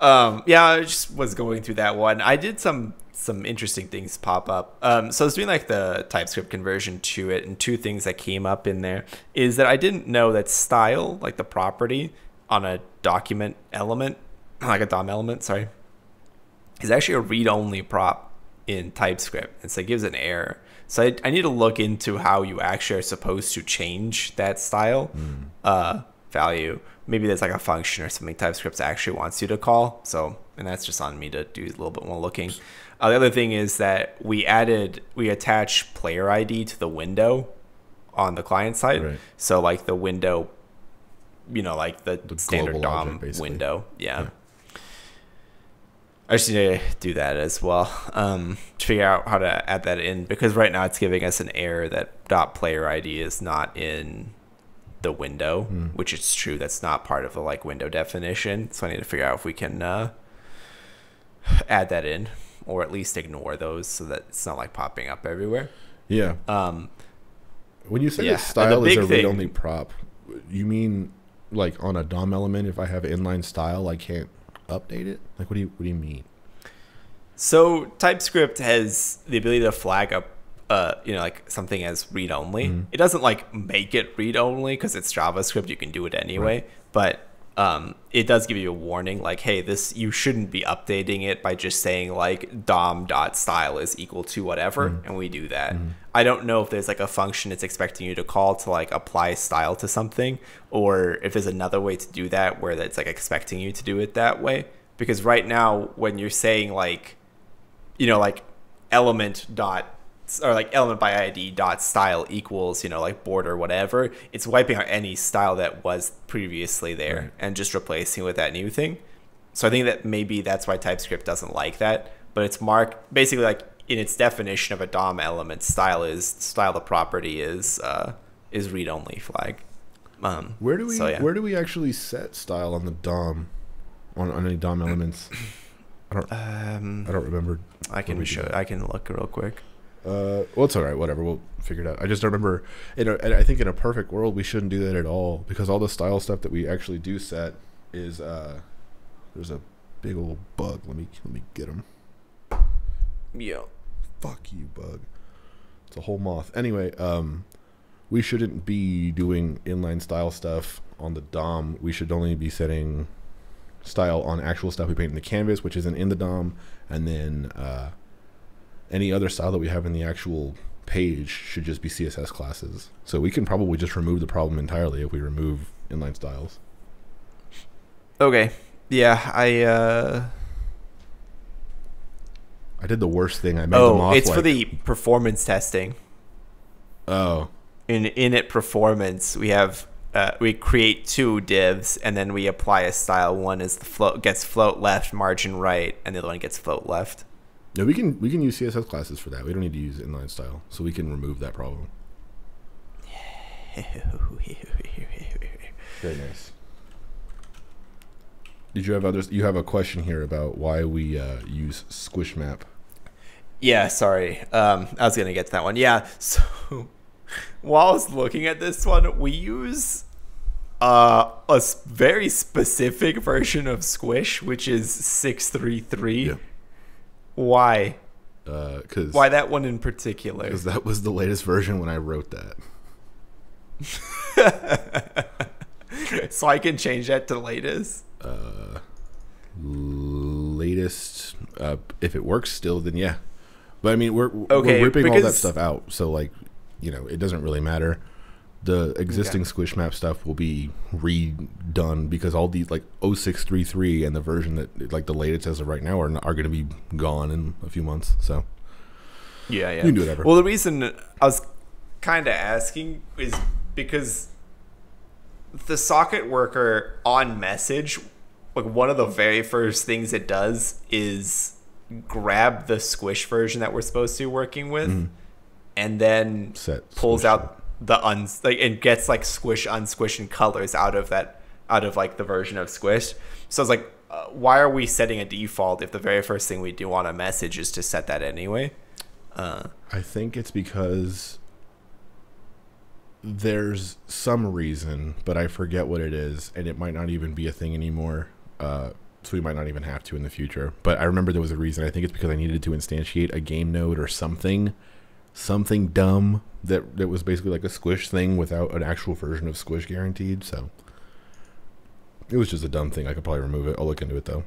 um, yeah, I just was going through that one. I did some some interesting things pop up. Um, so I was doing like the TypeScript conversion to it, and two things that came up in there is that I didn't know that style, like the property on a document element, (clears throat) like a DOM element, sorry, is actually a read-only prop in TypeScript, and so it gives an error. So I, I need to look into how you actually are supposed to change that style uh, value. Maybe there's like a function or something TypeScript actually wants you to call. So, and that's just on me to do a little bit more looking. Uh, the other thing is that we added, we attach player ID to the window on the client side. Right. So like the window, you know, like the, The standard DOM object, window. Yeah. Yeah. I just need to do that as well um, to figure out how to add that in because right now it's giving us an error that dot player ID is not in the window, Hmm. which is true. That's not part of the like window definition. So I need to figure out if we can uh, add that in or at least ignore those so that it's not like popping up everywhere. Yeah. Um, When you say Yeah, style is a read-only prop, you mean like on a DOM element? If I have inline style, I can't update it. Like, what do you what do you mean? So TypeScript has the ability to flag up, uh, you know, like something as read only. Mhm. It doesn't like make it read only because it's JavaScript. You can do it anyway, but um, it does give you a warning, like, hey, this you shouldn't be updating it by just saying like dom dot style is equal to whatever, and we do that. I don't know if there's like a function it's expecting you to call to like apply style to something, or if there's another way to do that where that's like expecting you to do it that way. Because right now, when you're saying like you know, like element dot or like element by ID dot style equals, you know, like border whatever. It's wiping out any style that was previously there Right. and just replacing with that new thing. So I think that maybe that's why TypeScript doesn't like that. But it's marked basically like in its definition of a DOM element, style is style the property is uh, is read only flag. Um, Where do we so, yeah. where do we actually set style on the DOM on, on any DOM elements? I don't. Um, I don't remember. I can show. I can look real quick. Uh, well, it's all right. Whatever. We'll figure it out. I just don't remember. In a, and I think in a perfect world, we shouldn't do that at all because all the style stuff that we actually do set is uh, there's a big old bug. Let me let me get him. Yeah. Fuck you, bug. It's a whole moth. Anyway, um, we shouldn't be doing inline style stuff on the DOM. We should only be setting style on actual stuff we paint in the canvas, which isn't in the DOM, and then uh, any other style that we have in the actual page should just be CSS classes. So we can probably just remove the problem entirely if we remove inline styles. Okay. Yeah, I uh I did the worst thing. I made them Oh, off it's for the performance testing. oh In init performance, we have uh, we create two divs and then we apply a style. One is the float gets float left, margin right, and the other one gets float left. No, we can we can use CSS classes for that. We don't need to use inline style, so we can remove that problem. (laughs) Very nice. Did you have others? You have a question here about why we uh, use Squish Map. Yeah, sorry. Um, I was gonna get to that one. Yeah. (laughs) So while I was looking at this one, we use uh, a very specific version of Squish, which is six three three. Why? Because Why that one in particular? Because that was the latest version when I wrote that. (laughs) so I can change that to latest. Uh, latest, uh, if it works still, then yeah. But I mean, we're Okay, we're ripping all that stuff out, so like, you know, it doesn't really matter. The existing Okay. Squish Map stuff will be redone because all these like 0633 and the version that like the latest as of right now are are going to be gone in a few months. So Yeah, yeah. you can do whatever. Well, the reason I was kind of asking is because the socket worker on message, like one of the very first things it does is grab the squish version that we're supposed to be working with, Mhm. and then Set pulls out Map. The uns like it gets like squish unsquish and colors out of that out of like the version of squish. So I was like, uh, why are we setting a default if the very first thing we do on a message is to set that anyway? Uh, I think it's because there's some reason, but I forget what it is, and it might not even be a thing anymore. Uh, so we might not even have to in the future. But I remember there was a reason. I think it's because I needed to instantiate a game node or something, something dumb that that was basically like a Squish thing without an actual version of Squish guaranteed. So it was just a dumb thing. I could probably remove it. I'll look into it though.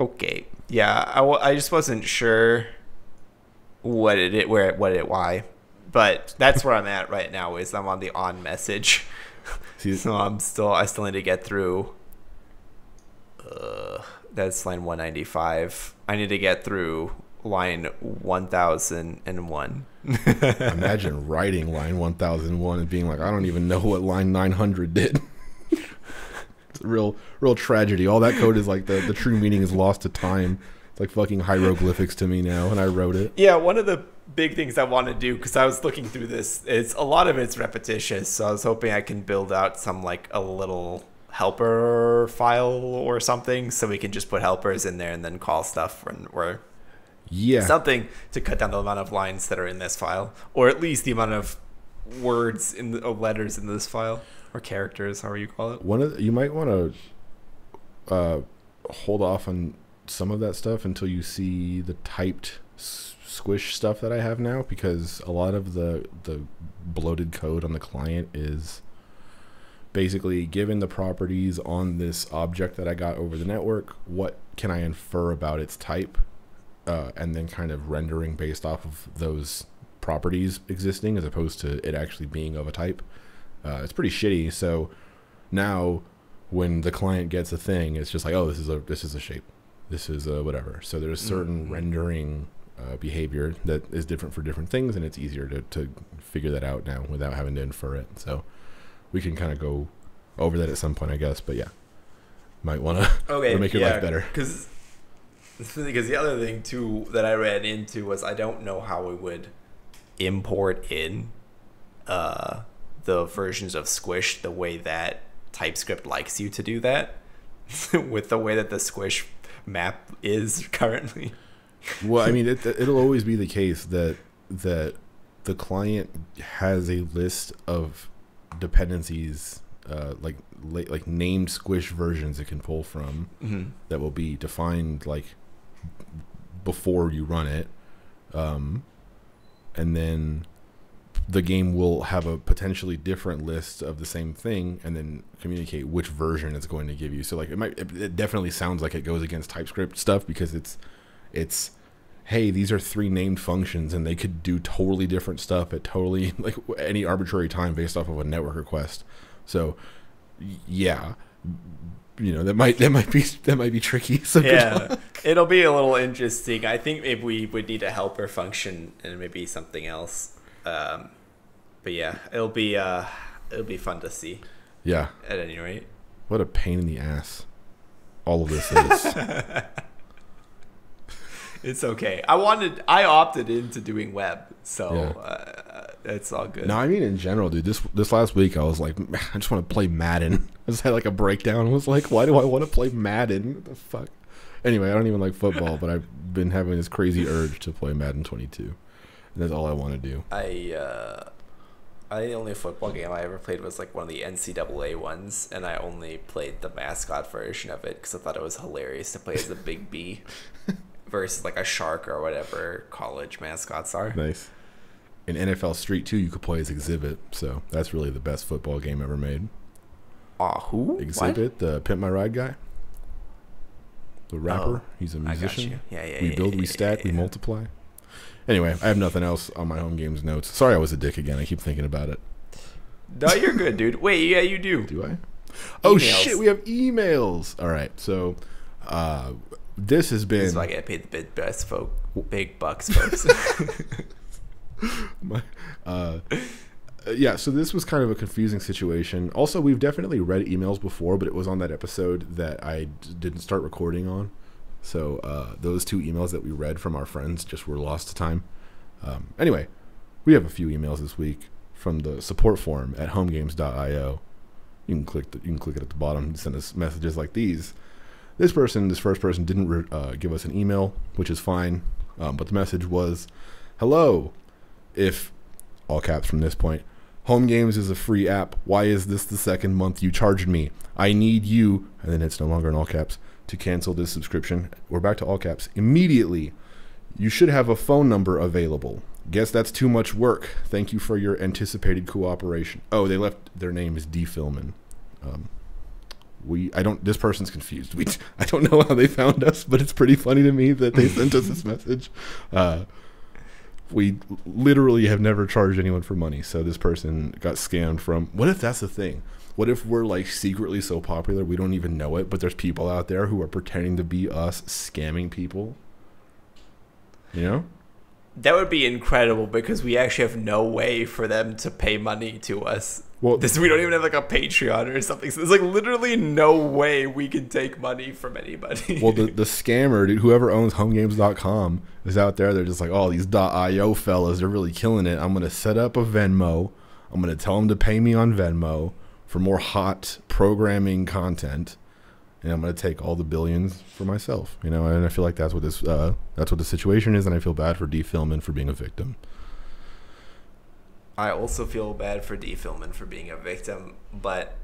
okay, yeah, I, w- I just wasn't sure what it it where it what it why, but that's where I'm at right now. Is I'm on the on message, (laughs) See, so I'm still I still need to get through. Uh, that's line 195. I need to get through line 1001. (laughs) imagine writing line 1001 and being like, I don't even know what line 900 did. (laughs) it's a real, real tragedy. All that code is like the, the true meaning is lost to time. It's like fucking hieroglyphics to me now, and I wrote it. Yeah, one of the big things I want to do because I was looking through this, it's a lot of it's repetitious. So I was hoping I can build out some like a little helper file or something, so we can just put helpers in there and then call stuff or, or Yeah. something to cut down the amount of lines that are in this file, or at least the amount of words in the of letters in this file or characters, however you call it. One of the, you might want to uh, hold off on some of that stuff until you see the typed s- squish stuff that I have now, because a lot of the the bloated code on the client is basically given the properties on this object that I got over the network. What can I infer about its type, uh, and then kind of rendering based off of those properties existing as opposed to it actually being of a type. Uh, it's pretty shitty. So now when the client gets a thing, it's just like, oh, this is a this is a shape, this is a whatever. So there's certain Mhm. rendering uh, behavior that is different for different things, and it's easier to to figure that out now without having to infer it. So we can kind of go over that at some point, I guess. But yeah, might want to. Okay, (laughs) make your life better. Because because the other thing too that I ran into was I don't know how we would import in uh, the versions of Squish the way that TypeScript likes you to do that (laughs) with the way that the Squish map is (laughs) currently. well, I mean, it, it'll always be the case that that the client has a list of dependencies, uh, like like named squish versions it can pull from Mhm. that will be defined like before you run it, um, and then the game will have a potentially different list of the same thing, and then communicate which version it's going to give you. So like it might, it, it definitely sounds like it goes against TypeScript stuff because it's it's hey these are three named functions and they could do totally different stuff at totally (laughs) like any arbitrary time based off of a network request so yeah you know that might that might be that might be tricky so Yeah, it'll be a little interesting. I think maybe we would need a helper function and maybe something else. Um, but yeah, it'll be uh, it'll be fun to see yeah at any rate. what a pain in the ass all of this is (laughs) It's okay. I wanted, I opted into doing web, so Yeah. uh, it's all good. no i mean in general dude this this last week i was like (laughs) i just want to play madden (laughs) i just had like a breakdown I was like why do i want to play madden what the fuck anyway i don't even like football but i've been having this crazy urge to play madden 22 and that's all i want to do I, uh, I the only football game I ever played was like one of the NCAA ones, and I only played the mascot version of it because I thought it was hilarious to play as a big B (laughs) versus like a shark or whatever college mascots are. Nice. In NFL Street 2, you could play as Xzibit, so that's really the best football game ever made. Aw, who? Xzibit, the Pimp My Ride guy, the rapper. Oh, He's a What? Musician. Yeah, yeah. We yeah, build, yeah, we stack, yeah, we multiply. Anyway, I have nothing else on my home games notes. Sorry, I was a dick again. I keep thinking about it. No, you're good, dude. Wait, yeah, you do. Do I? Oh Emails. shit, we have emails. All right, so uh, this has been This is why I get paid the big best folk, big bucks, folks. (laughs) (laughs) (laughs) my, uh, yeah, so this was kind of a confusing situation. Also, we've definitely read emails before, but it was on that episode that I d- didn't start recording on. So uh, those two emails that we read from our friends just were lost to time. Um, anyway, we have a few emails this week. from the support form at homegames.io. You can click the, you can click it at the bottom and send us messages like these. This person, this first person, didn't re- uh, give us an email, which is fine. Um, but the message was, "Hello, if all caps from this point, Homegames is a free app. Why is this the second month you charged me? I need you." And then it's no longer in all caps to cancel this subscription. We're back to all caps immediately. You should have a phone number available. Guess that's too much work. Thank you for your anticipated cooperation. Oh, they left their name is D Filman. Um, we I don't this person's confused. We (laughs) I don't know how they found us, but it's pretty funny to me that they sent us this (laughs) message. Uh, we literally have never charged anyone for money, so this person got scammed from. What if that's the thing? What if we're like secretly so popular we don't even know it, but there's people out there who are pretending to be us scamming people? You know? That would be incredible because we actually have no way for them to pay money to us. Well, This we don't even have like a Patreon or something. So there's like literally no way we can take money from anybody. well, the, (laughs) the scammer, dude, whoever owns homegames.com is out there. They're just like, oh, these .io fellas, they're really killing it. I'm going to set up a Venmo. I'm going to tell them to pay me on Venmo for more hot programming content. And I'm going to take all the billions for myself, you know. And I feel like that's what this, uh, that's what the situation is, and I feel bad for D Filman for being a victim. I also feel bad for D Filman for being a victim, but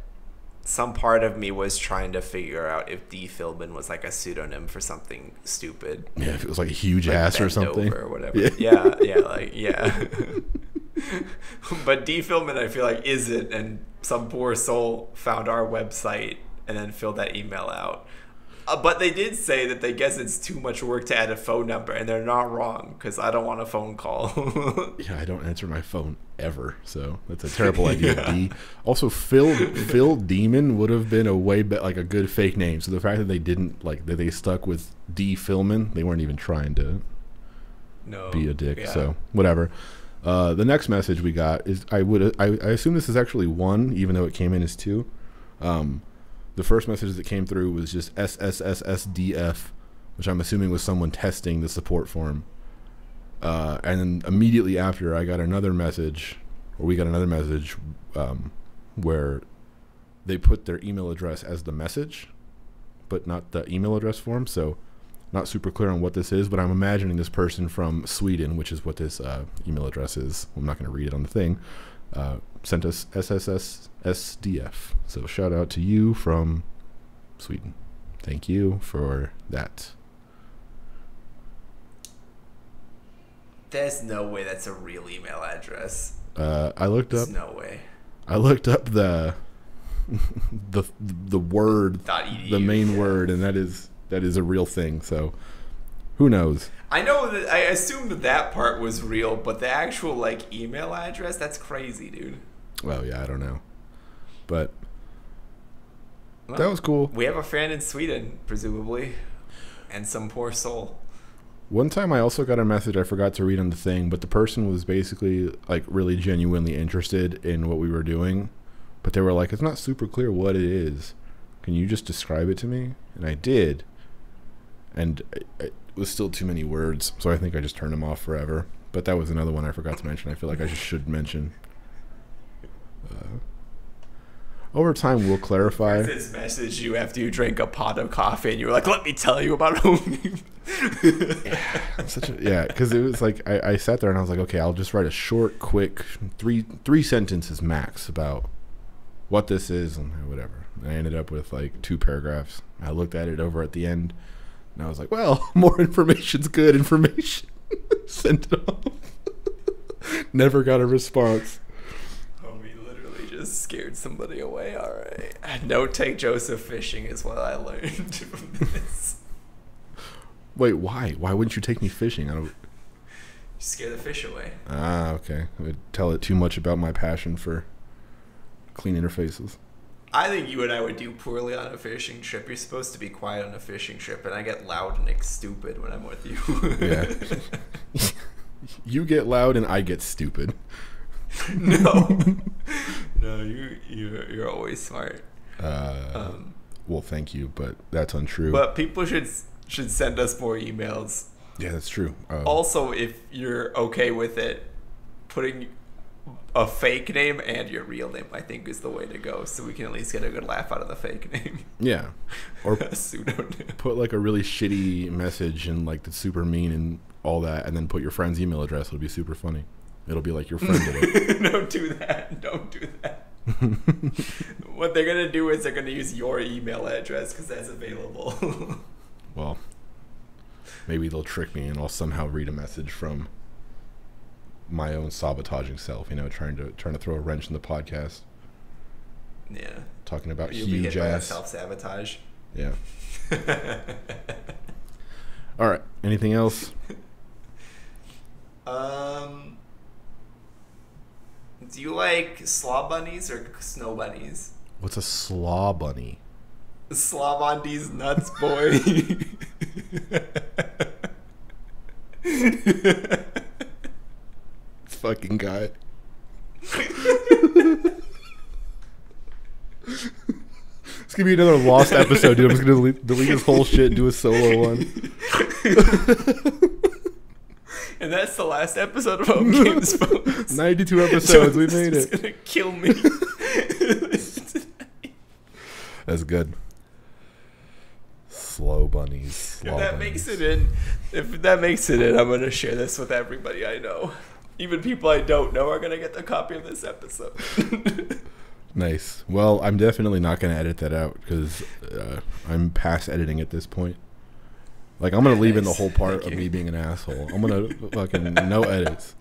some part of me was trying to figure out if D Filman was like a pseudonym for something stupid. Yeah, if it was like a huge like ass or something. Or whatever. Yeah. Yeah, yeah, like yeah. (laughs) but D Filman, I feel like isn't, and some poor soul found our website and then fill that email out. Uh, but they did say that they guess it's too much work to add a phone number, and they're not wrong because I don't want a phone call. (laughs) Yeah, I don't answer my phone ever, so that's a terrible (laughs) idea. Yeah. D. Also, Phil Phil Demon would have been a way be- like a good fake name. So the fact that they didn't like that they stuck with D Philman, they weren't even trying to no, be a dick. Yeah. So whatever. Uh, the next message we got is I would I, I assume this is actually one, even though it came in as two. Um, the first message that came through was just SSSSDF, which I'm assuming was someone testing the support form. Uh, and then immediately after, I got another message, or we got another message, um, where they put their email address as the message, but not the email address form. So, not super clear on what this is, but I'm imagining this person from Sweden, which is what this uh, email address is. I'm not going to read it on the thing. Uh, sent us SSS SDF. So shout out to you from Sweden. Thank you for that. There's no way that's a real email address. Uh, I looked There's up. no way. I looked up the (laughs) the the word, the main word, and that is that is a real thing. So who knows? I know that I assumed that that part was real, but the actual like email address, that's crazy, dude. Well, yeah, I don't know, but Well, that was cool. We have a fan in Sweden, presumably, and some poor soul. One time I also got a message I forgot to read on the thing, but the person was basically like really genuinely interested in what we were doing, but they were like, "It's not super clear what it is. Can you just describe it to me?" And I did, and it, it was still too many words, so I think I just turned them off forever. But that was another one I forgot to mention. I feel like I just should mention. Uh, over time, we'll clarify. This message you after you drink a pot of coffee, and you were like, "Let me tell you about (laughs) home." I'm such a yeah, because it was like I, I sat there and I was like, okay, I'll just write a short, quick, three three sentences max about what this is and whatever. And I ended up with like two paragraphs. I looked at it over at the end, and I was like, well, (laughs) more information's good information. (laughs) Sent it off. (laughs) Never got a response. Oh, we literally just scared somebody away. All right. No take Joseph fishing is what I learned from this. Wait, why? Why wouldn't you take me fishing? I don't. Scare the fish away. Ah, okay. It would tell it too much about my passion for clean interfaces. I think you and I would do poorly on a fishing trip. You're supposed to be quiet on a fishing trip, and I get loud and stupid when I'm with you. Yeah. (laughs) you get loud and I get stupid. no, (laughs) no, you you're you're always smart. Uh, Um, well, thank you, but that's untrue. but people should should send us more emails. yeah, that's true. Uh, Also, if you're okay with it, putting a fake name and your real name. I think is the way to go, so we can at least get a good laugh out of the fake name. Yeah. (laughs) Or pseudonym. put like a really shitty message and like that's super mean and all that, and then put your friend's email address. It'll be super funny. It'll be like your friend did it. (laughs) Don't do that. Don't do that. (laughs) what they're gonna do is they're gonna use your email address because that's available. Well, maybe they'll trick me and I'll somehow read a message from my own sabotaging self. You know, trying to trying to throw a wrench in the podcast, yeah. talking about You'll huge ass. self sabotage. Yeah. (laughs) All right. Anything else? (laughs) um. Do you like slaw bunnies or snow bunnies? What's a slaw bunny? Slav on these nuts, boy. (laughs) This fucking guy. It's gonna be another lost episode, dude. I'm just gonna delete, delete this whole shit and do a solo one. (laughs) and that's the last episode of Homegames, folks. (laughs) 92 episodes. We made It's it. gonna kill me. (laughs) That's good. Slow bunnies. if Slow that bunnies. makes it in, if that makes it in, I'm gonna share this with everybody I know. Even people I don't know are gonna get the copy of this episode. (laughs) Nice. Well, I'm definitely not going to edit that out because uh, I'm past editing at this point. Like, I'm going to leave in the whole part Thank of you. me being an asshole. I'm going to fucking no (laughs) edits.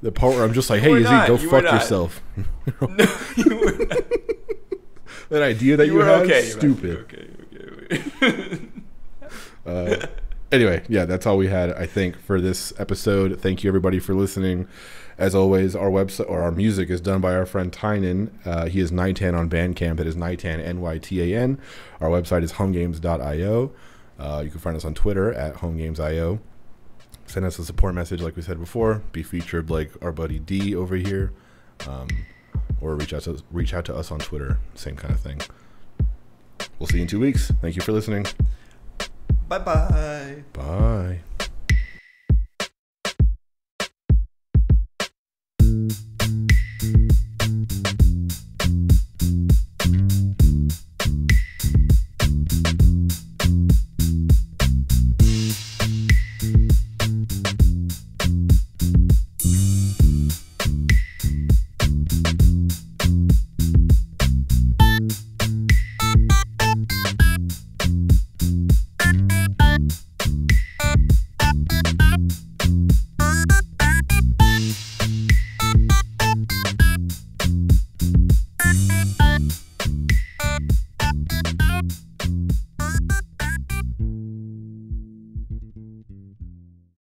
The part where I'm just like, hey, Izzy, go You fuck yourself. (laughs) no, you were not. that idea that you, You were had, okay. stupid. Okay. Okay. okay. Uh, anyway, yeah, that's all we had, I think, for this episode. Thank you, everybody, for listening. As always, our website or our music is done by our friend Tynan. Uh, he is Nytan on Bandcamp. That is Nytan, N Y T A N. Our website is homegames.io. Uh, you can find us on Twitter at homegames.io. Send us a support message, like we said before. Be featured like our buddy D over here, um, or reach out to reach out to us on Twitter. Same kind of thing. We'll see you in two weeks. Thank you for listening. Bye bye. Bye.